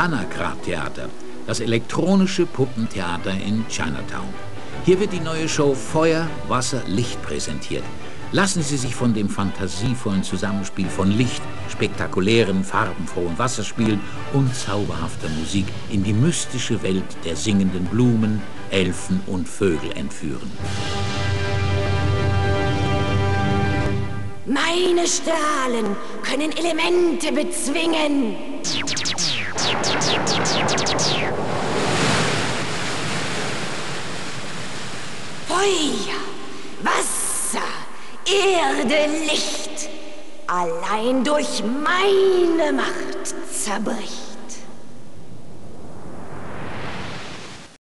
Tanakrat-Theater, das elektronische Puppentheater in Chinatown. Hier wird die neue Show Feuer, Wasser, Licht präsentiert. Lassen Sie sich von dem fantasievollen Zusammenspiel von Licht, spektakulären, farbenfrohen Wasserspielen und zauberhafter Musik in die mystische Welt der singenden Blumen, Elfen und Vögel entführen. Meine Strahlen können Elemente bezwingen. Feuer, Wasser, Erde, Licht. Allein durch meine Macht zerbricht.